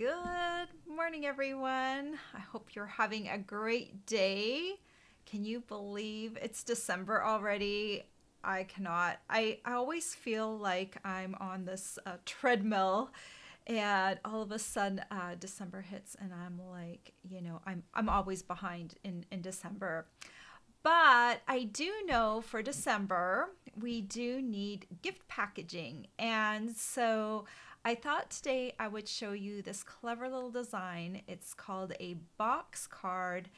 Good morning, everyone. I hope you're having a great day. Can you believe it's December already? I cannot. I, I always feel like I'm on this uh, treadmill and all of a sudden uh, December hits and I'm like, you know, I'm, I'm always behind in, in December. But I do know for December, we do need gift packaging. And so I thought today I would show you this clever little design. It's called a box card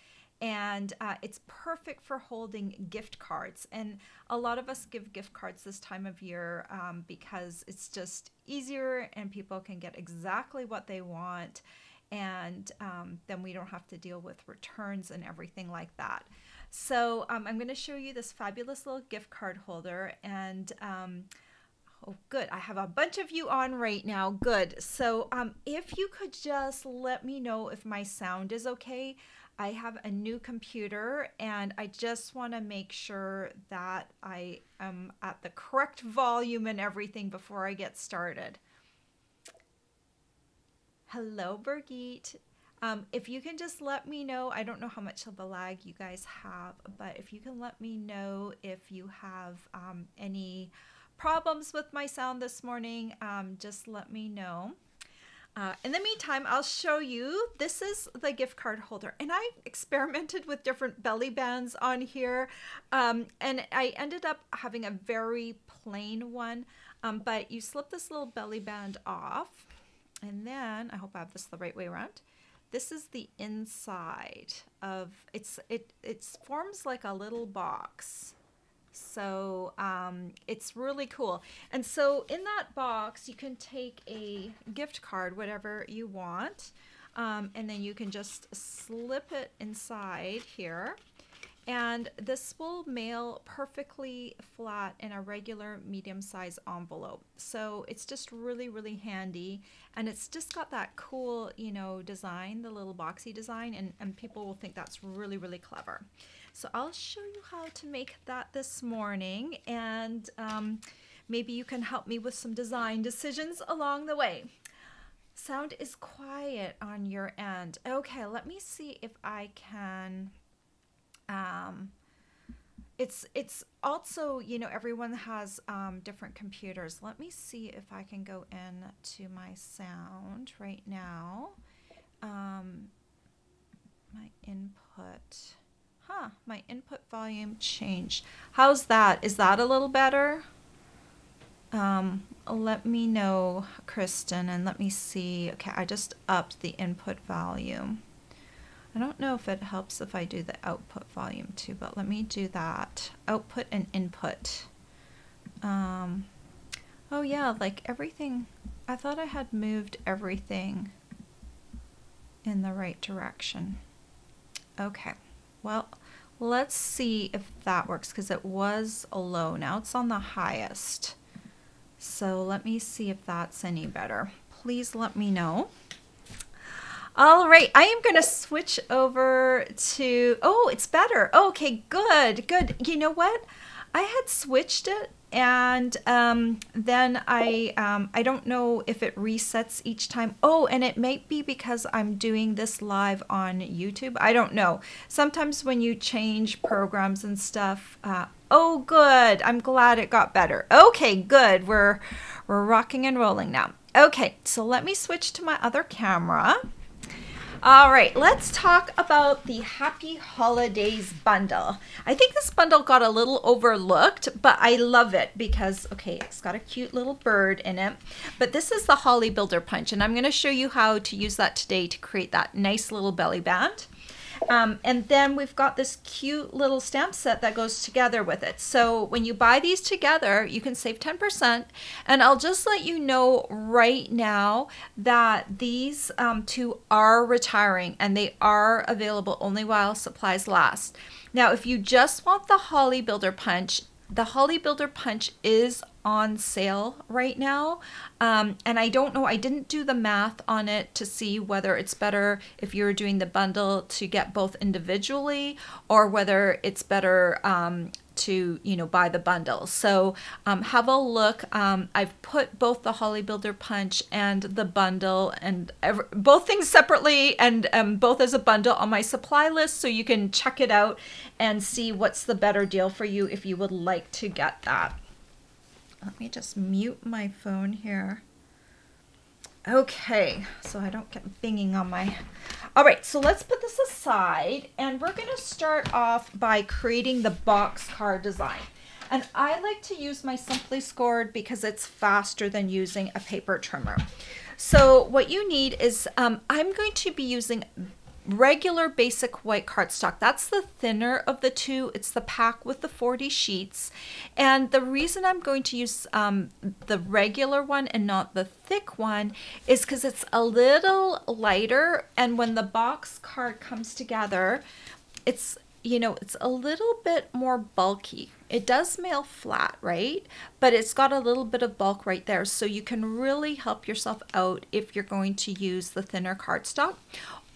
and uh, it's perfect for holding gift cards. And a lot of us give gift cards this time of year um, because it's just easier and people can get exactly what they want. And um, then we don't have to deal with returns and everything like that. So um, I'm going to show you this fabulous little gift card holder and um, Oh, good. I have a bunch of you on right now. Good. So, um, if you could just let me know if my sound is okay. I have a new computer and I just want to make sure that I am at the correct volume and everything before I get started. Hello, Birgit. Um, if you can just let me know, I don't know how much of a lag you guys have, but if you can let me know if you have um, any problems with my sound this morning, um, just let me know. Uh, in the meantime, I'll show you. This is the gift card holder, and I experimented with different belly bands on here, um, and I ended up having a very plain one. Um, but you slip this little belly band off, and then I hope I have this the right way around. This is the inside of it's it it forms like a little box so um, it's really cool. And so in that box, you can take a gift card, whatever you want, um, and then you can just slip it inside here. And this will mail perfectly flat in a regular medium size envelope. So it's just really, really handy. And it's just got that cool, you know, design, the little boxy design, and, and people will think that's really, really clever. So I'll show you how to make that this morning and um, maybe you can help me with some design decisions along the way. Sound is quiet on your end. Okay, let me see if I can um, it's it's also you know everyone has um, different computers let me see if i can go in to my sound right now um, my input huh, my input volume changed. How's that? Is that a little better? Um, let me know, Kristen, and let me see. Okay, I just upped the input volume. I don't know if it helps if I do the output volume too, but let me do that. Output and input. Um, oh yeah, like everything, I thought I had moved everything in the right direction. Okay, well, let's see if that works because it was low. Now it's on the highest. So let me see if that's any better. Please let me know. All right, I am going to switch over to, oh, it's better. okay, good, good. You know what? I had switched it and um, then I um, I don't know if it resets each time. Oh, and it might be because I'm doing this live on YouTube. I don't know. Sometimes when you change programs and stuff. Uh, oh, good. I'm glad it got better. Okay, good. We're we're rocking and rolling now. Okay, so let me switch to my other camera. All right, let's talk about the Happy Holly Days bundle. I think this bundle got a little overlooked, but I love it because, okay, it's got a cute little bird in it. But this is the Holly Border Punch, and I'm going to show you how to use that today to create that nice little belly band. Um, and then we've got this cute little stamp set that goes together with it. So when you buy these together, you can save 10%. And I'll just let you know right now that these um, two are retiring and they are available only while supplies last. Now, if you just want the Holly Border Punch, the Holly Border Punch is on sale right now. Um, and I don't know, I didn't do the math on it to see whether it's better if you're doing the bundle to get both individually or whether it's better um, to you know buy the bundle. So um, have a look. Um, i've put both the holly border punch and the bundle and both things separately and um, both as a bundle on my supply list so you can check it out and see what's the better deal for you if you would like to get that. Let me just mute my phone here okay so i don't get binging on my all right, so let's put this aside and we're going to start off by creating the box card design. And I like to use my Simply Scored because it's faster than using a paper trimmer. So what you need is, um, I'm going to be using regular basic white cardstock. That's the thinner of the two. It's the pack with the 40 sheets. And the reason I'm going to use um, the regular one and not the thick one is because it's a little lighter. And when the box card comes together, it's, you know, it's a little bit more bulky. It does mail flat, right? But it's got a little bit of bulk right there. So you can really help yourself out if you're going to use the thinner cardstock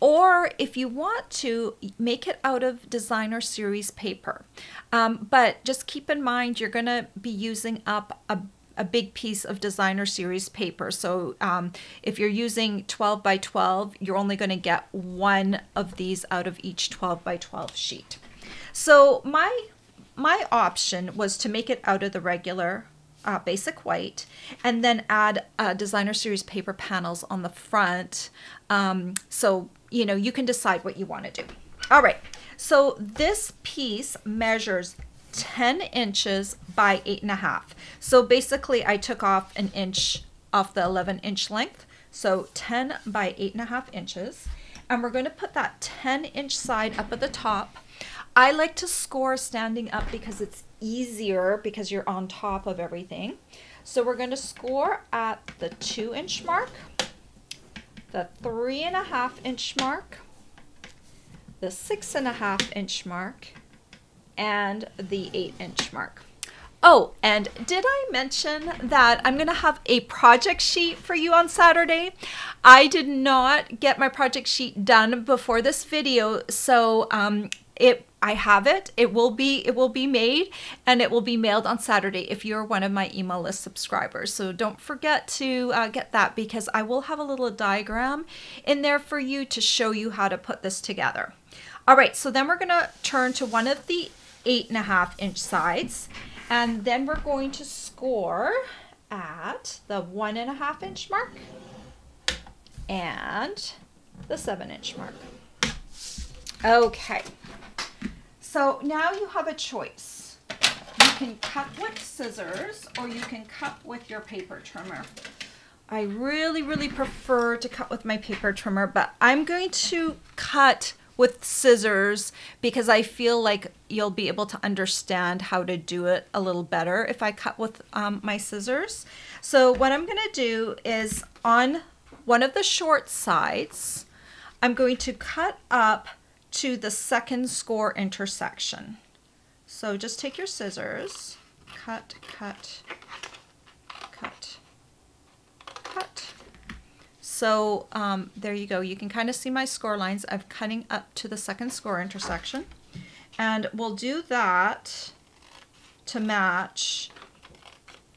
or if you want to make it out of designer series paper. Um, but just keep in mind you're going to be using up a, a big piece of designer series paper. So um, if you're using 12 by 12 you're only going to get one of these out of each 12 by 12 sheet. So my my option was to make it out of the regular uh, basic white and then add uh, designer series paper panels on the front. Um, so you know, you can decide what you want to do. All right, so this piece measures 10 inches by eight and a half. So basically I took off an inch off the 11 inch length. So 10 by eight and a half inches. And we're gonna put that 10 inch side up at the top. I like to score standing up because it's easier because you're on top of everything. So we're gonna score at the two inch mark the three and a half inch mark, the six and a half inch mark, and the eight inch mark. Oh, and did I mention that I'm going to have a project sheet for you on Saturday? I did not get my project sheet done before this video, so um, it I have it. It will be it will be made and it will be mailed on Saturday if you're one of my email list subscribers. So don't forget to uh, get that because I will have a little diagram in there for you to show you how to put this together. All right, so then we're gonna turn to one of the eight and a half inch sides and then we're going to score at the one and a half inch mark and the seven inch mark. Okay. So now you have a choice. You can cut with scissors or you can cut with your paper trimmer. I really, really prefer to cut with my paper trimmer, but I'm going to cut with scissors because I feel like you'll be able to understand how to do it a little better if I cut with um, my scissors. So what I'm going to do is on one of the short sides, I'm going to cut up to the second score intersection. So just take your scissors, cut, cut, cut, cut. So um, there you go. You can kind of see my score lines. I'm cutting up to the second score intersection. And we'll do that to match.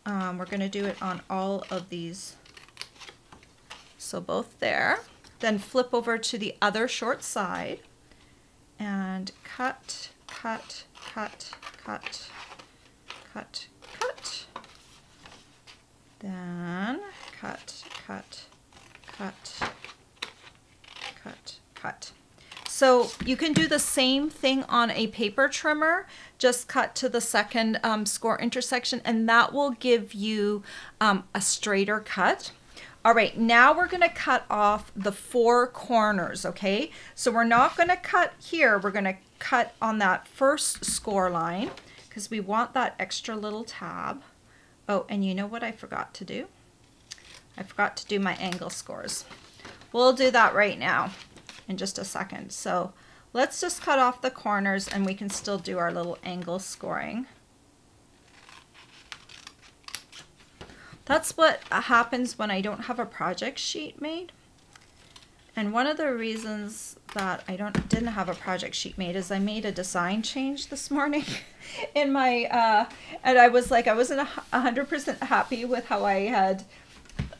Um, we're going to do it on all of these. So both there. Then flip over to the other short side and cut, cut, cut, cut, cut, cut. Then cut, cut, cut, cut, cut. So you can do the same thing on a paper trimmer, just cut to the second um, score intersection and that will give you um, a straighter cut. All right, now we're gonna cut off the four corners, okay? So we're not gonna cut here, we're gonna cut on that first score line because we want that extra little tab. Oh, and you know what I forgot to do? I forgot to do my angle scores. We'll do that right now in just a second. So let's just cut off the corners and we can still do our little angle scoring. That's what happens when I don't have a project sheet made. And one of the reasons that I don't didn't have a project sheet made is I made a design change this morning in my uh, and I was like I wasn't hundred percent happy with how I had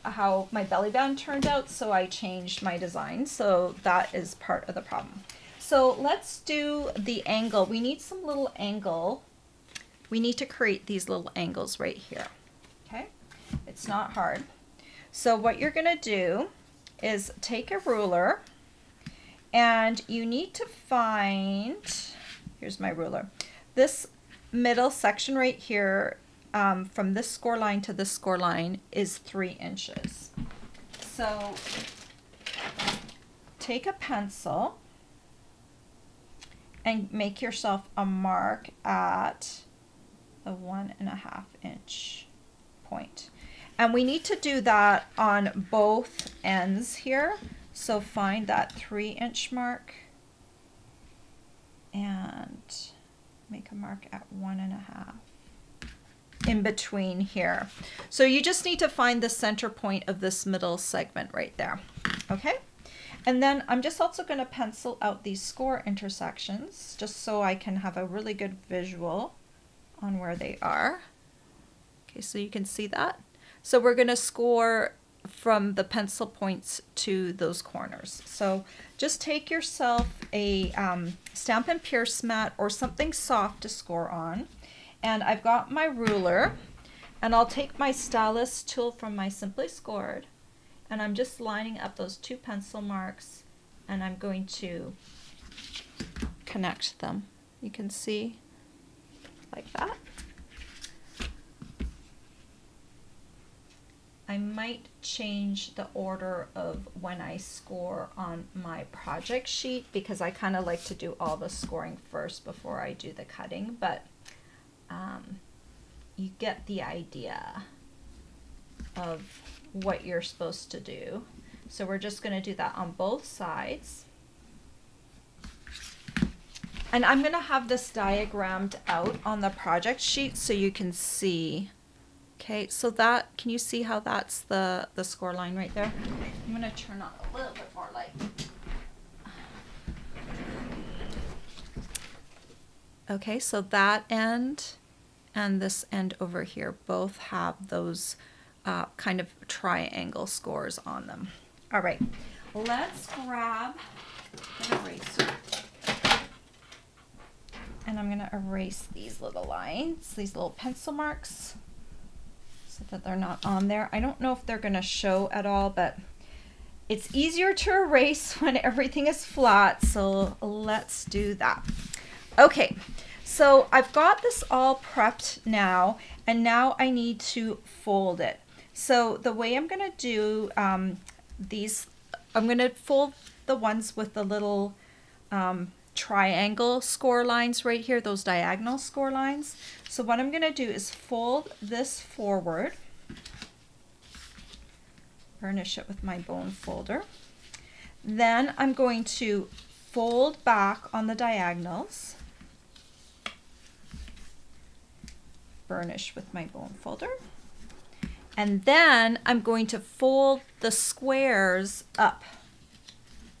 how my belly band turned out, so I changed my design. So that is part of the problem. So let's do the angle. We need some little angle. We need to create these little angles right here. It's not hard. So what you're gonna do is take a ruler and you need to find, here's my ruler, this middle section right here um, from this score line to this score line is three inches. So take a pencil and make yourself a mark at the one and a half inch point. And we need to do that on both ends here. So find that three inch mark and make a mark at one and a half in between here. So you just need to find the center point of this middle segment right there. Okay. And then I'm just also going to pencil out these score intersections just so I can have a really good visual on where they are. Okay, so you can see that. So we're going to score from the pencil points to those corners. So just take yourself a um, Stampin' Pierce mat or something soft to score on. And I've got my ruler and I'll take my stylus tool from my Simply Scored and I'm just lining up those two pencil marks and I'm going to connect them. You can see like that. I might change the order of when I score on my project sheet because I kind of like to do all the scoring first before I do the cutting, but um, you get the idea of what you're supposed to do. So we're just going to do that on both sides. And I'm going to have this diagrammed out on the project sheet so you can see Okay, so that, can you see how that's the, the score line right there? I'm gonna turn on a little bit more light. Okay, so that end and this end over here both have those uh, kind of triangle scores on them. All right, let's grab an eraser. And I'm gonna erase these little lines, these little pencil marks that they're not on there. I don't know if they're going to show at all, but it's easier to erase when everything is flat, so let's do that. Okay, so I've got this all prepped now, and now I need to fold it. So the way I'm going to do um, these, I'm going to fold the ones with the little um, triangle score lines right here, those diagonal score lines. So what I'm going to do is fold this forward, burnish it with my bone folder. Then I'm going to fold back on the diagonals, burnish with my bone folder. And then I'm going to fold the squares up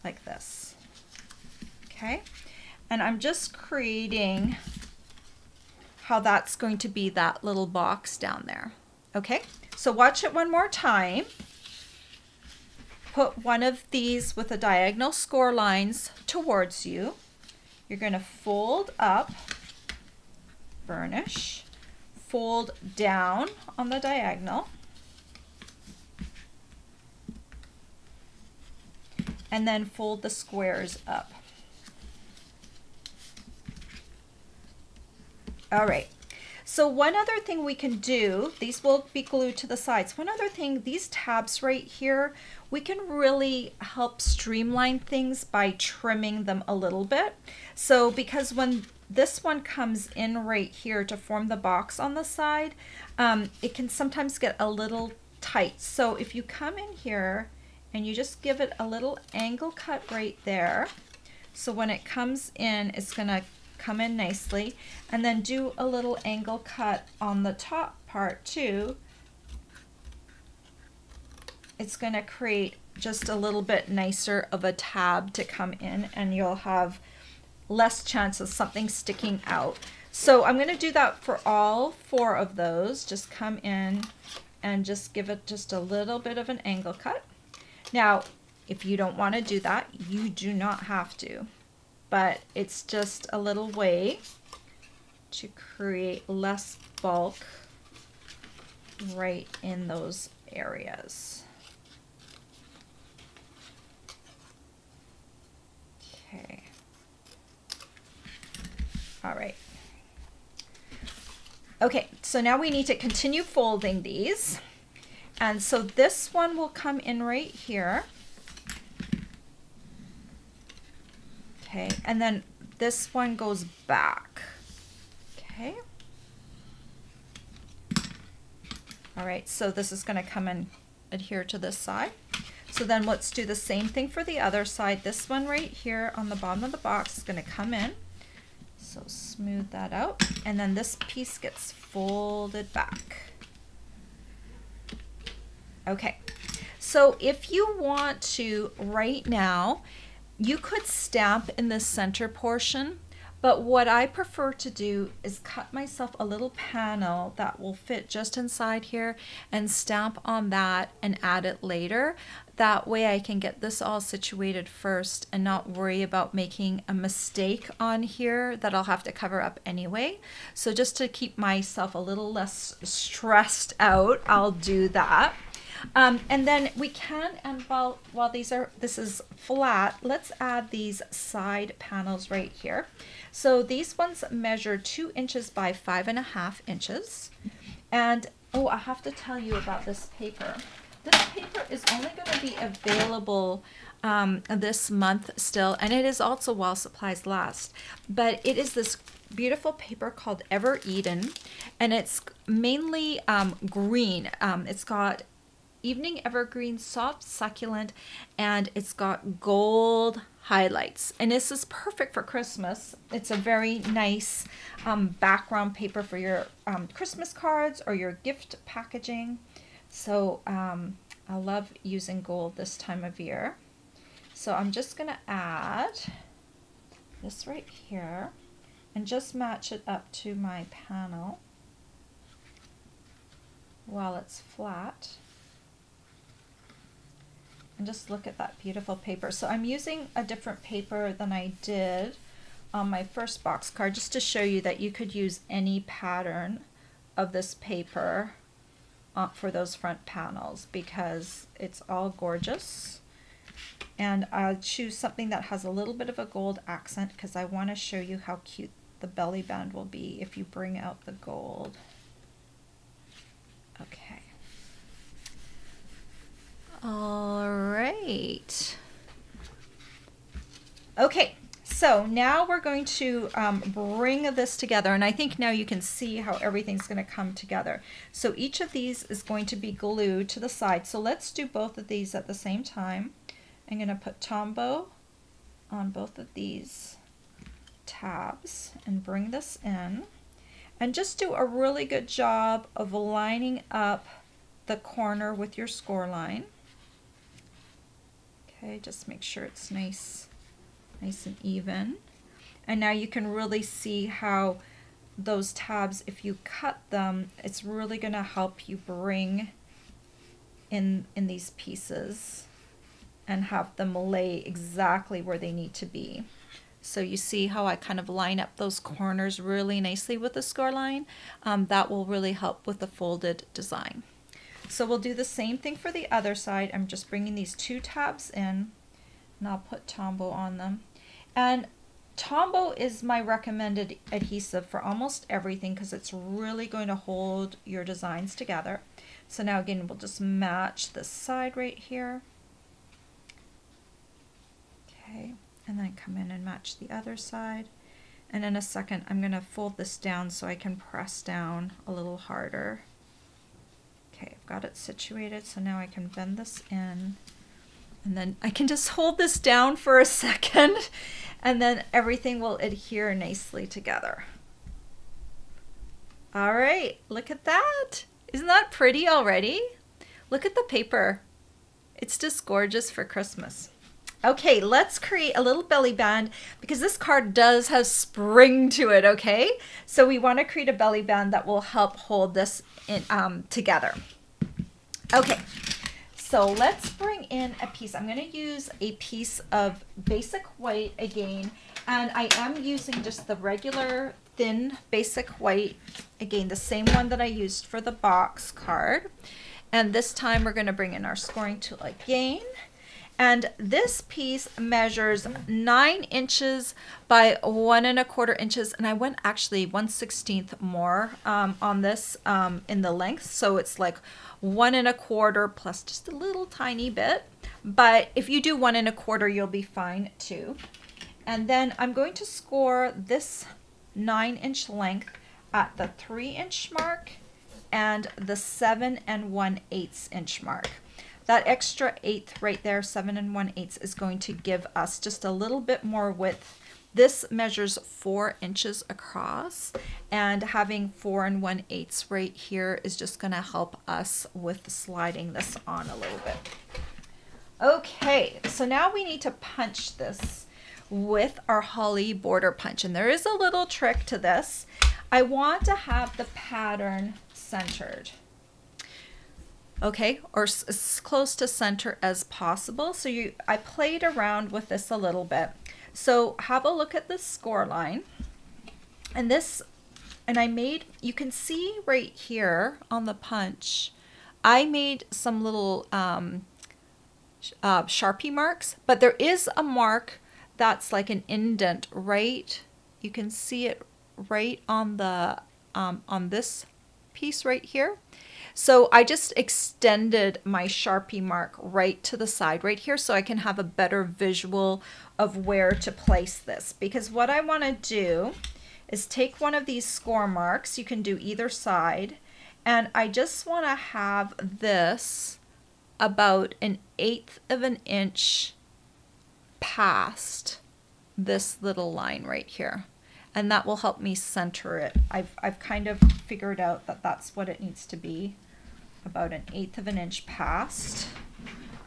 like this. Okay, and I'm just creating how that's going to be that little box down there. Okay, so watch it one more time. Put one of these with the diagonal score lines towards you. You're going to fold up, burnish, fold down on the diagonal, and then fold the squares up. All right. So one other thing we can do, these will be glued to the sides. One other thing, these tabs right here, we can really help streamline things by trimming them a little bit. So because when this one comes in right here to form the box on the side, um, it can sometimes get a little tight. So if you come in here and you just give it a little angle cut right there, so when it comes in, it's gonna come in nicely and then do a little angle cut on the top part too. It's going to create just a little bit nicer of a tab to come in and you'll have less chance of something sticking out. So I'm going to do that for all four of those. Just come in and just give it just a little bit of an angle cut. Now, if you don't want to do that, you do not have to, but it's just a little way to create less bulk right in those areas. Okay. All right. Okay, so now we need to continue folding these. And so this one will come in right here. Okay, and then this one goes back. Okay. All right, so this is gonna come and adhere to this side. So then let's do the same thing for the other side. This one right here on the bottom of the box is gonna come in. So smooth that out. And then this piece gets folded back. Okay, so if you want to right now, you could stamp in the center portion, but what I prefer to do is cut myself a little panel that will fit just inside here and stamp on that and add it later. That way I can get this all situated first and not worry about making a mistake on here that I'll have to cover up anyway. So just to keep myself a little less stressed out, I'll do that. Um, and then we can, and while, while these are, this is flat, let's add these side panels right here. So these ones measure two inches by five and a half inches. And, oh, I have to tell you about this paper. This paper is only going to be available um, this month still, and it is also while supplies last. But it is this beautiful paper called Ever Eden, and it's mainly um, green. Um, it's got evening evergreen, soft, succulent, and it's got gold highlights. And this is perfect for Christmas. It's a very nice um, background paper for your um, Christmas cards or your gift packaging. So um, I love using gold this time of year. So I'm just going to add this right here and just match it up to my panel while it's flat. And just look at that beautiful paper. So I'm using a different paper than I did on my first box card just to show you that you could use any pattern of this paper uh, for those front panels because it's all gorgeous. And I'll choose something that has a little bit of a gold accent because I want to show you how cute the belly band will be if you bring out the gold. Okay. All right. Okay, so now we're going to um, bring this together and I think now you can see how everything's going to come together. So each of these is going to be glued to the side. So let's do both of these at the same time. I'm going to put Tombow on both of these tabs and bring this in and just do a really good job of lining up the corner with your score line. Okay, just make sure it's nice nice and even. And now you can really see how those tabs, if you cut them, it's really going to help you bring in, in these pieces and have them lay exactly where they need to be. So you see how I kind of line up those corners really nicely with the score line. Um, that will really help with the folded design. So we'll do the same thing for the other side. I'm just bringing these two tabs in and I'll put Tombow on them. And Tombow is my recommended adhesive for almost everything because it's really going to hold your designs together. So now again, we'll just match the side right here. Okay, and then come in and match the other side. And in a second, I'm going to fold this down so I can press down a little harder. Okay, I've got it situated, so now I can bend this in. And then I can just hold this down for a second and then everything will adhere nicely together. All right, look at that. Isn't that pretty already? Look at the paper. It's just gorgeous for Christmas. Okay, let's create a little belly band because this card does have spring to it, okay? So we want to create a belly band that will help hold this in, um, together. Okay, so let's bring in a piece. I'm going to use a piece of basic white again, and I am using just the regular thin basic white, again, the same one that I used for the box card. And this time we're going to bring in our scoring tool again. And this piece measures nine inches by one and a quarter inches. And I went actually one sixteenth more um, on this um, in the length. So it's like one and a quarter plus just a little tiny bit. But if you do one and a quarter, you'll be fine too. And then I'm going to score this nine inch length at the three inch mark and the seven and one eighths inch mark. That extra eighth right there, seven and one eighths, is going to give us just a little bit more width. This measures four inches across and having four and one eighths right here is just gonna help us with sliding this on a little bit. Okay, so now we need to punch this with our holly border punch. And there is a little trick to this. I want to have the pattern centered okay, or as close to center as possible. So you, I played around with this a little bit. So have a look at the score line. And this, and I made, you can see right here on the punch, I made some little um, uh, Sharpie marks, but there is a mark that's like an indent right. You can see it right on the, um, on this piece right here. So I just extended my Sharpie mark right to the side right here so I can have a better visual of where to place this. Because what I want to do is take one of these score marks, you can do either side, and I just want to have this about an eighth of an inch past this little line right here and that will help me center it. I've, I've kind of figured out that that's what it needs to be, about an eighth of an inch past.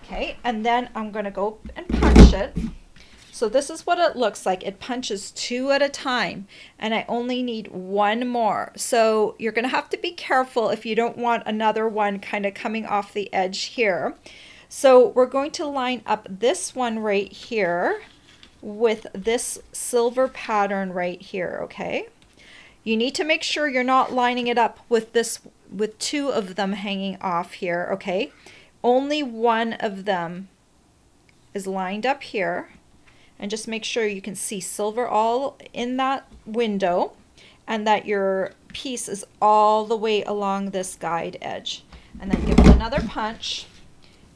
Okay, and then I'm to go and punch it. So this is what it looks like. It punches two at a time, and I only need one more. So you're to have to be careful if you don't want another one kind of coming off the edge here. So we're going to line up this one right here with this silver pattern right here, okay? You need to make sure you're not lining it up with this, with two of them hanging off here, okay? Only one of them is lined up here. And just make sure you can see silver all in that window and that your piece is all the way along this guide edge. And then give it another punch.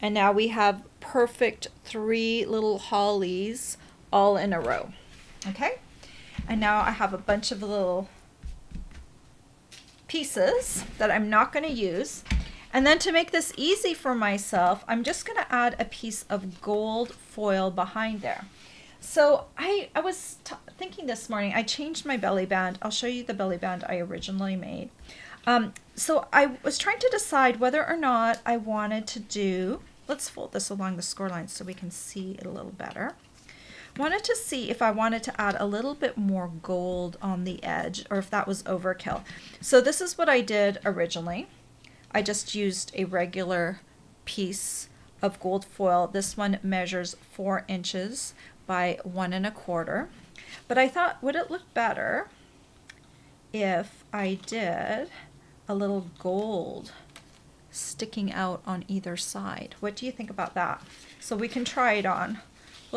And now we have perfect three little hollies all in a row. Okay, and now I have a bunch of little pieces that I'm not going to use. And then to make this easy for myself, I'm just going to add a piece of gold foil behind there. So I, I was thinking this morning, I changed my belly band. I'll show you the belly band I originally made. Um, so I was trying to decide whether or not I wanted to do, let's fold this along the score line so we can see it a little better wanted to see if I wanted to add a little bit more gold on the edge or if that was overkill. So this is what I did originally. I just used a regular piece of gold foil. This one measures four inches by one and a quarter. But I thought, would it look better if I did a little gold sticking out on either side? What do you think about that? So we can try it on.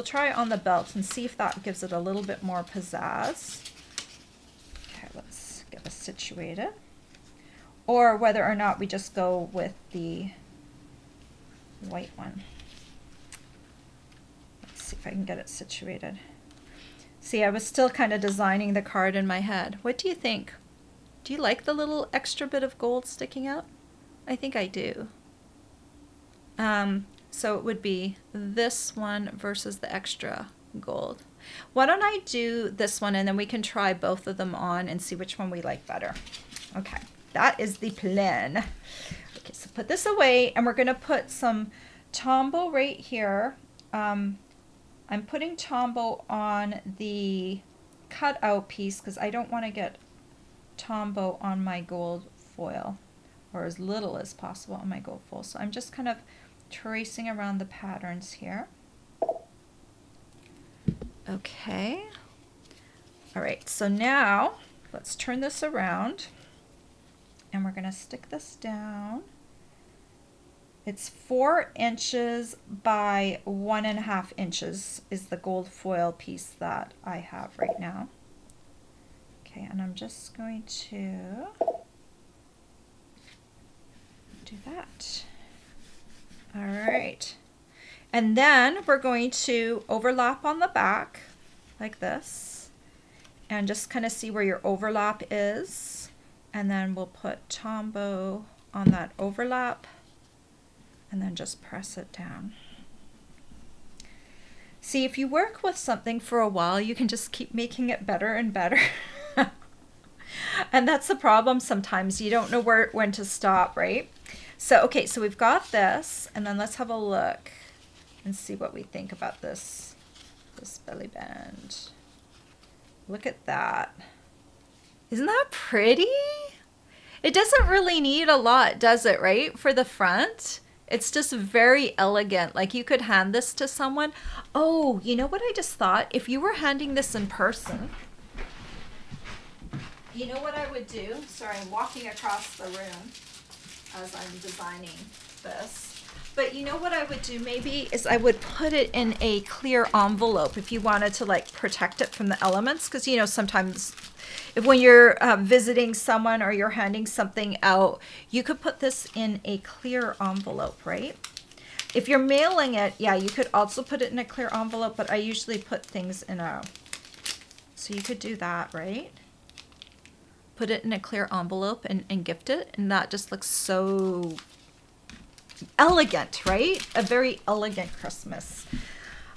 We'll try on the belt and see if that gives it a little bit more pizzazz. Okay, let's get this situated. Or whether or not we just go with the white one. Let's see if I can get it situated. See, I was still kind of designing the card in my head. What do you think? Do you like the little extra bit of gold sticking out? I think I do. Um, so it would be this one versus the extra gold. Why don't I do this one and then we can try both of them on and see which one we like better. Okay, that is the plan. Okay, so put this away and we're gonna put some Tombow right here. Um, I'm putting Tombow on the cutout piece because I don't want to get Tombow on my gold foil or as little as possible on my gold foil. So I'm just kind of tracing around the patterns here. Okay. All right, so now let's turn this around and we're gonna stick this down. It's four inches by one and a half inches is the gold foil piece that I have right now. Okay, and I'm just going to do that. All right. And then we're going to overlap on the back like this and just kind of see where your overlap is. And then we'll put Tombow on that overlap and then just press it down. See, if you work with something for a while, you can just keep making it better and better. and that's the problem sometimes. You don't know where when to stop, right? So, okay, so we've got this, and then let's have a look and see what we think about this, this belly band. Look at that. Isn't that pretty? It doesn't really need a lot, does it, right? For the front. It's just very elegant. Like you could hand this to someone. Oh, you know what I just thought? If you were handing this in person, you know what I would do? Sorry, I'm walking across the room as I'm designing this. But you know what I would do maybe is I would put it in a clear envelope if you wanted to like protect it from the elements because you know sometimes if when you're uh, visiting someone or you're handing something out, you could put this in a clear envelope, right? If you're mailing it, yeah, you could also put it in a clear envelope, but I usually put things in a, so you could do that, right? Put it in a clear envelope and, and gift it, and that just looks so elegant, right? A very elegant Christmas.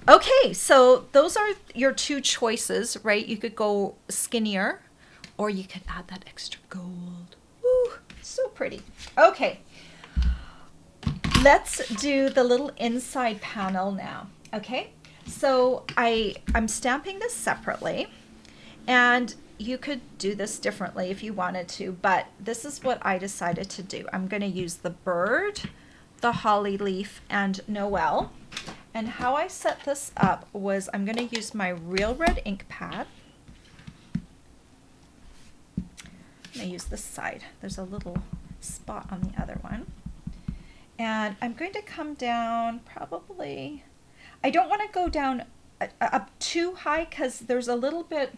Okay, so those are your two choices, right? You could go skinnier or you could add that extra gold. Ooh, so pretty. Okay, let's do the little inside panel now. Okay, so I, I'm stamping this separately and you could do this differently if you wanted to, but this is what I decided to do. I'm gonna use the bird, the holly leaf, and Noel. And how I set this up was I'm going to use my real red ink pad. I'm going to use this side. There's a little spot on the other one. And I'm going to come down probably, I don't want to go down uh, up too high because there's a little bit,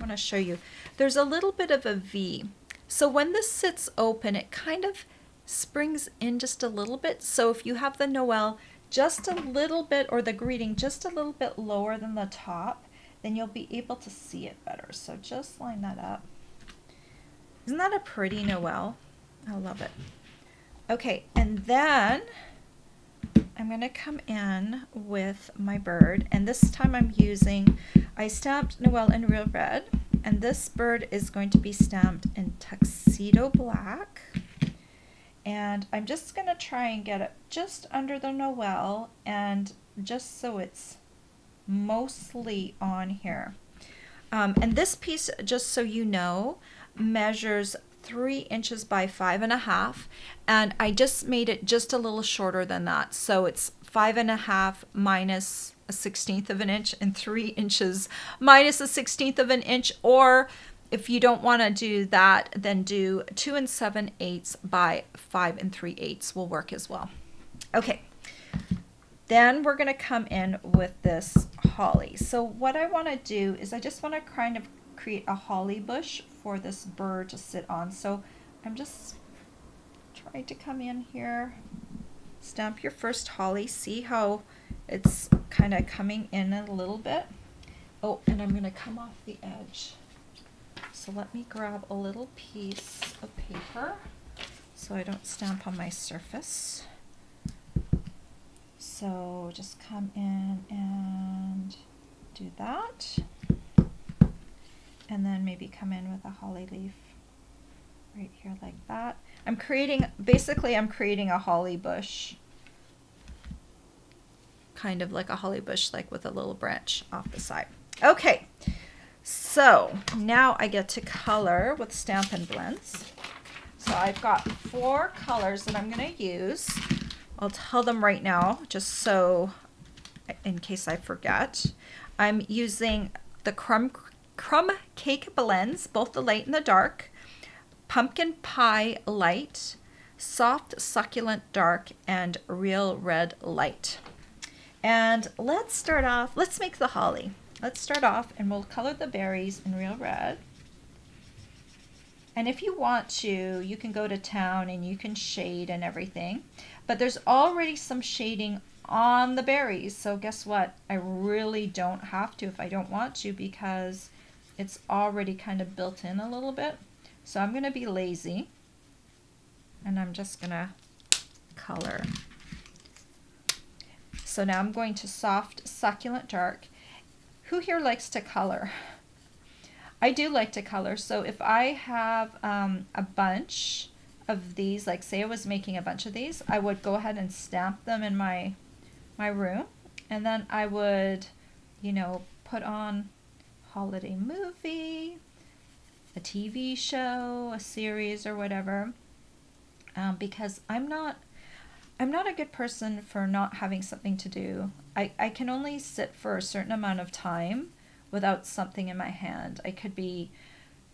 want to show you, there's a little bit of a V. So when this sits open, it kind of springs in just a little bit. So if you have the Noel, just a little bit, or the greeting just a little bit lower than the top, then you'll be able to see it better. So just line that up. Isn't that a pretty Noel? I love it. Okay, and then I'm going to come in with my bird, and this time I'm using, I stamped Noel in real red, and this bird is going to be stamped in tuxedo black. And I'm just going to try and get it just under the Noel and just so it's mostly on here. Um, and this piece, just so you know, measures three inches by five and a half. And I just made it just a little shorter than that. So it's five and a half minus a sixteenth of an inch and three inches minus a sixteenth of an inch or if you don't want to do that, then do 2 and 7 eighths by 5 and 3 eighths will work as well. Okay, then we're going to come in with this holly. So what I want to do is I just want to kind of create a holly bush for this bird to sit on. So I'm just trying to come in here, stamp your first holly, see how it's kind of coming in a little bit. Oh, and I'm going to come off the edge. So let me grab a little piece of paper so I don't stamp on my surface. So just come in and do that. And then maybe come in with a holly leaf right here like that. I'm creating, basically I'm creating a holly bush kind of like a holly bush, like with a little branch off the side. Okay, so now I get to color with Stampin' Blends. So I've got four colors that I'm going to use. I'll tell them right now, just so in case I forget. I'm using the Crumb, Crumb Cake Blends, both the light and the dark, Pumpkin Pie Light, Soft Succulent Dark, and Real Red Light. And let's start off, let's make the holly. Let's start off and we'll color the berries in real red. And if you want to, you can go to town and you can shade and everything. But there's already some shading on the berries. So guess what? I really don't have to if I don't want to because it's already kind of built in a little bit. So I'm going to be lazy and I'm just going to color. So now I'm going to soft succulent dark. Who here likes to color? I do like to color. So if I have um, a bunch of these, like say I was making a bunch of these, I would go ahead and stamp them in my my room and then I would, you know, put on holiday movie, a TV show, a series or whatever. Um, because I'm not I'm not a good person for not having something to do. I, I can only sit for a certain amount of time without something in my hand. I could be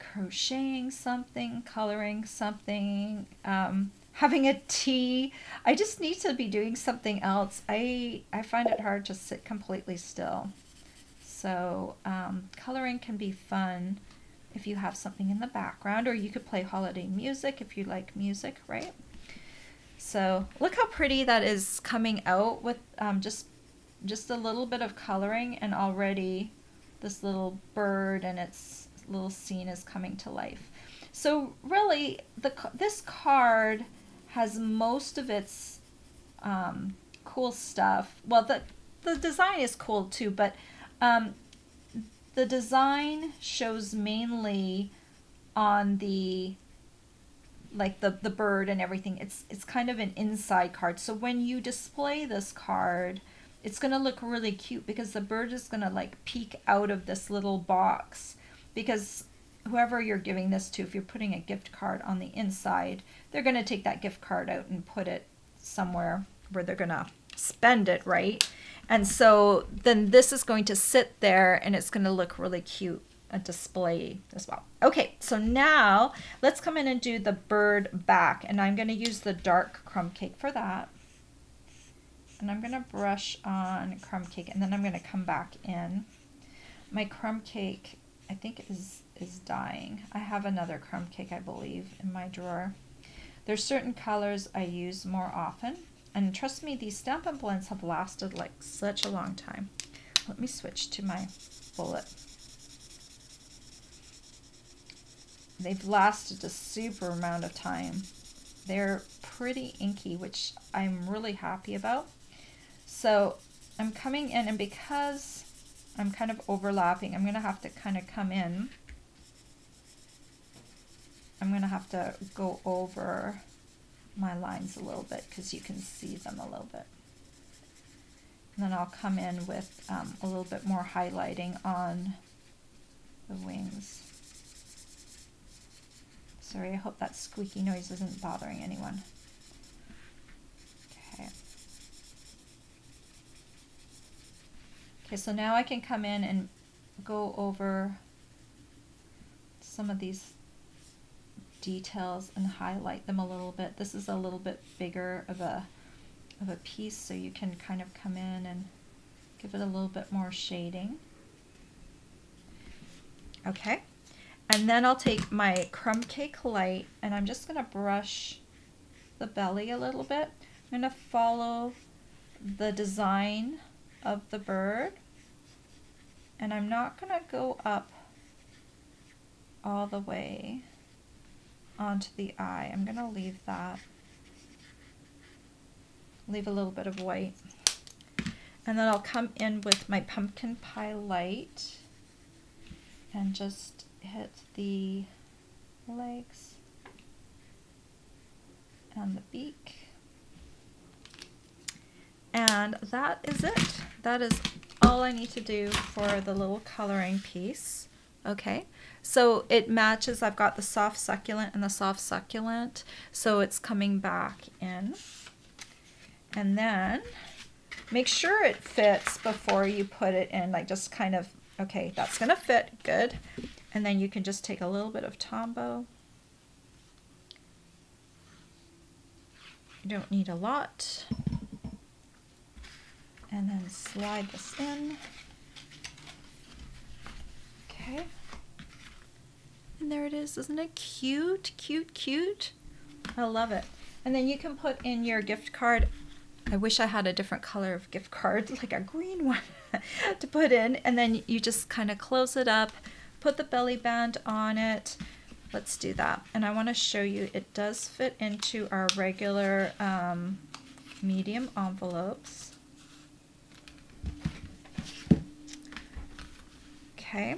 crocheting something, coloring something, um, having a tea. I just need to be doing something else. I, I find it hard to sit completely still. So um, coloring can be fun if you have something in the background or you could play holiday music if you like music, right? So look how pretty that is coming out with um, just just a little bit of coloring and already this little bird and its little scene is coming to life. So really, the this card has most of its um, cool stuff. Well, the the design is cool too, but um, the design shows mainly on the like the the bird and everything. It's it's kind of an inside card. So when you display this card, it's going to look really cute because the bird is going to like peek out of this little box because whoever you're giving this to, if you're putting a gift card on the inside, they're going to take that gift card out and put it somewhere where they're going to spend it, right? And so then this is going to sit there and it's going to look really cute a display as well. Okay, so now let's come in and do the bird back and I'm going to use the dark crumb cake for that and I'm going to brush on crumb cake and then I'm going to come back in. My crumb cake I think is is dying. I have another crumb cake I believe in my drawer. There's certain colors I use more often and trust me these Stampin' Blends have lasted like such a long time. Let me switch to my bullet. They've lasted a super amount of time. They're pretty inky, which I'm really happy about. So I'm coming in and because I'm kind of overlapping, I'm going to have to kind of come in. I'm going to have to go over my lines a little bit because you can see them a little bit. And then I'll come in with um, a little bit more highlighting on the wings. Sorry, I hope that squeaky noise isn't bothering anyone. Okay, so now I can come in and go over some of these details and highlight them a little bit. This is a little bit bigger of a of a piece so you can kind of come in and give it a little bit more shading. Okay, and then I'll take my crumb cake light and I'm just going to brush the belly a little bit. I'm going to follow the design of the bird. And I'm not going to go up all the way onto the eye. I'm going to leave that. Leave a little bit of white. And then I'll come in with my pumpkin pie light and just hit the legs and the beak And that is it. That is all I need to do for the little coloring piece. Okay, so it matches. I've got the soft succulent and the soft succulent. So it's coming back in. And then make sure it fits before you put it in. Like just kind of, okay, that's going to fit. Good. And then you can just take a little bit of Tombow. You don't need a lot. And then slide this in. Okay. And there it is. Isn't it cute? Cute, cute. I love it. And then you can put in your gift card. I wish I had a different color of gift card, like a green one to put in. And then you just kind of close it up, put the belly band on it. Let's do that. And I want to show you, it does fit into our regular um, medium envelopes. Okay,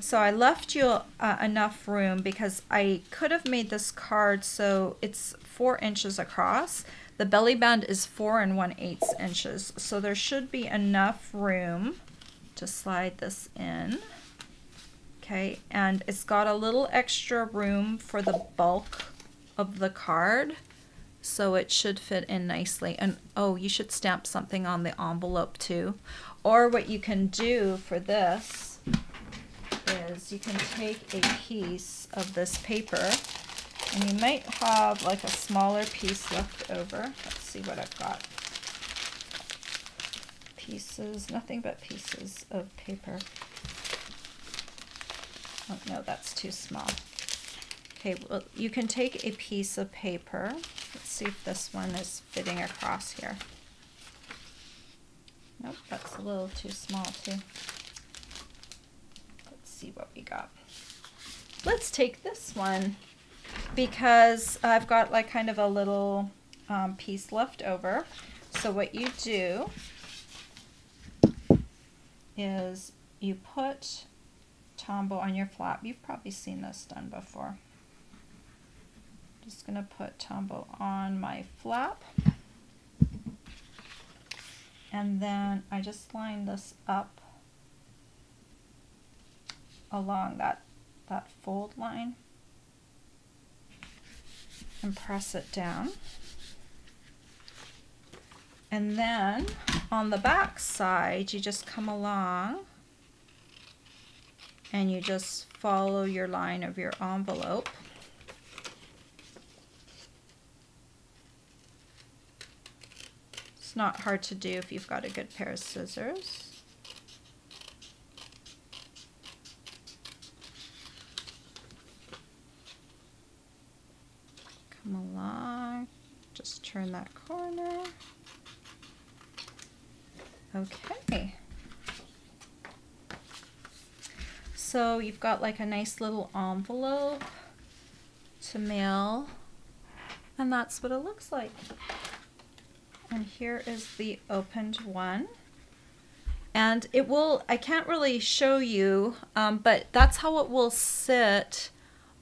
so I left you uh, enough room because I could have made this card so it's four inches across. The belly band is four and one eighths inches, so there should be enough room to slide this in. Okay, and it's got a little extra room for the bulk of the card, so it should fit in nicely. And oh, you should stamp something on the envelope too. Or what you can do for this is you can take a piece of this paper and you might have like a smaller piece left over. Let's see what I've got. Pieces, nothing but pieces of paper. Oh no, that's too small. Okay, well you can take a piece of paper. Let's see if this one is fitting across here. Nope, that's a little too small too see what we got. Let's take this one because I've got like kind of a little um, piece left over. So what you do is you put Tombow on your flap. You've probably seen this done before. Just going to put Tombow on my flap. And then I just line this up along that, that fold line and press it down. And then on the back side, you just come along and you just follow your line of your envelope. It's not hard to do if you've got a good pair of scissors. Along, just turn that corner. Okay. So you've got like a nice little envelope to mail and that's what it looks like. And here is the opened one. And it will, I can't really show you, um, but that's how it will sit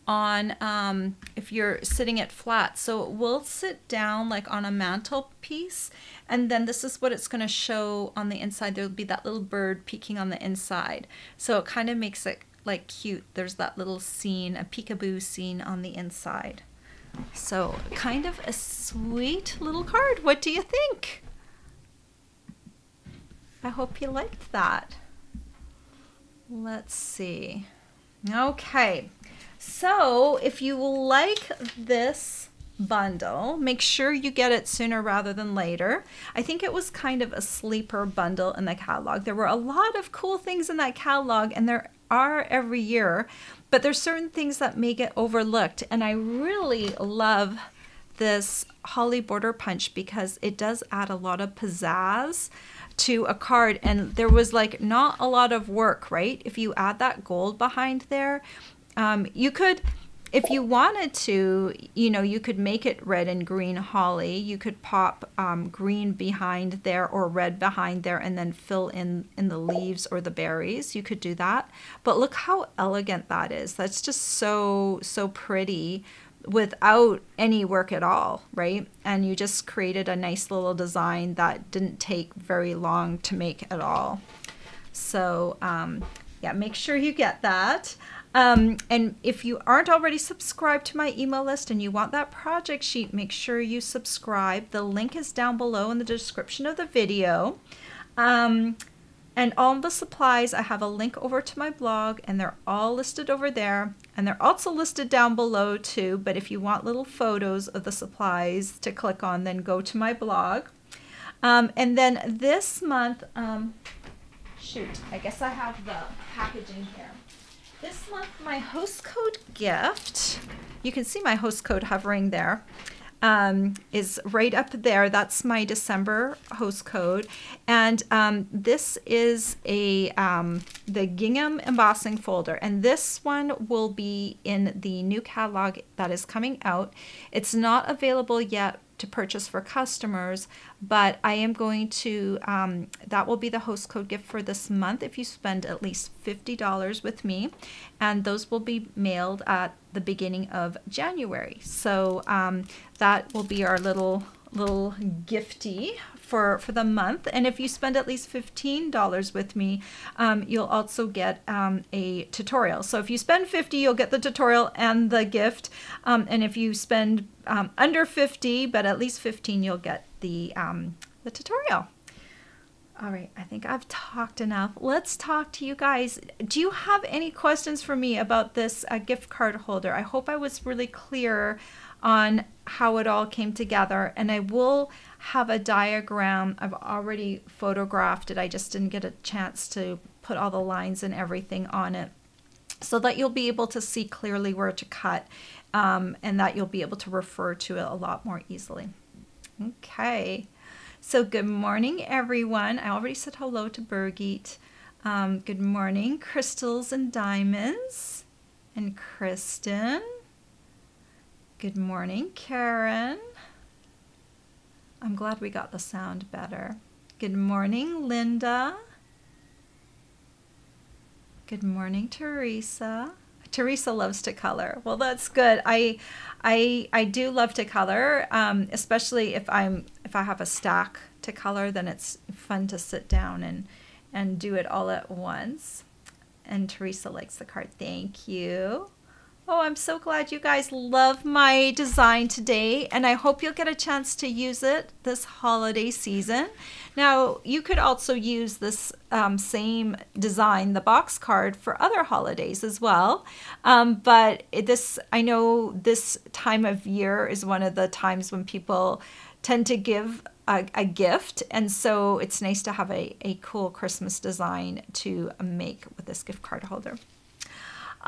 on um, if you're sitting it flat. So it will sit down like on a mantelpiece and then this is what it's going to show on the inside. There'll be that little bird peeking on the inside. So it kind of makes it like cute. There's that little scene, a peekaboo scene on the inside. So kind of a sweet little card. What do you think? I hope you liked that. Let's see. Okay, so if you like this bundle, make sure you get it sooner rather than later. I think it was kind of a sleeper bundle in the catalog. There were a lot of cool things in that catalog and there are every year, but there's certain things that may get overlooked. And I really love this Holly Border Punch because it does add a lot of pizzazz to a card and there was like not a lot of work, right? If you add that gold behind there, um, you could, if you wanted to, you know, you could make it red and green holly. You could pop um, green behind there or red behind there and then fill in in the leaves or the berries. You could do that. But look how elegant that is. That's just so, so pretty without any work at all, right? And you just created a nice little design that didn't take very long to make at all. So um, yeah, make sure you get that. Um, and if you aren't already subscribed to my email list and you want that project sheet, make sure you subscribe. The link is down below in the description of the video. Um, and all the supplies, I have a link over to my blog and they're all listed over there. And they're also listed down below too. But if you want little photos of the supplies to click on, then go to my blog. Um, and then this month, um, shoot, I guess I have the packaging here. This month, my host code gift, you can see my host code hovering there, um, is right up there. That's my December host code. And um, this is a um, the gingham embossing folder. And this one will be in the new catalog that is coming out. It's not available yet to purchase for customers, but I am going to, um, that will be the host code gift for this month if you spend at least $50 with me. And those will be mailed at the beginning of January. So um, that will be our little little gifty for for the month and if you spend at least $15 with me um, you'll also get um, a tutorial so if you spend 50 you'll get the tutorial and the gift um, and if you spend um, under 50 but at least 15 you'll get the um, the tutorial all right, I think I've talked enough. Let's talk to you guys. Do you have any questions for me about this uh, gift card holder? I hope I was really clear on how it all came together. And I will have a diagram. I've already photographed it. I just didn't get a chance to put all the lines and everything on it so that you'll be able to see clearly where to cut um, and that you'll be able to refer to it a lot more easily. Okay, so good morning, everyone. I already said hello to Birgit. Um, good morning, Crystals and Diamonds, and Kristen. Good morning, Karen. I'm glad we got the sound better. Good morning, Linda. Good morning, Teresa. Teresa loves to color. Well, that's good. I, I, I do love to color, um, especially if I'm if I have a stack to color. Then it's fun to sit down and and do it all at once. And Teresa likes the card. Thank you. Oh, I'm so glad you guys love my design today, and I hope you'll get a chance to use it this holiday season. Now, you could also use this um, same design, the box card, for other holidays as well. Um, but this, I know this time of year is one of the times when people tend to give a, a, gift. And so it's nice to have a, a cool Christmas design to make with this gift card holder.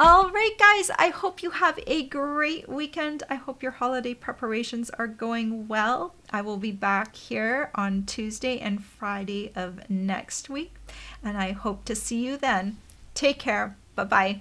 All right, guys, I hope you have a great weekend. I hope your holiday preparations are going well. I will be back here on Tuesday and Friday of next week, and I hope to see you then. Take care. Bye bye.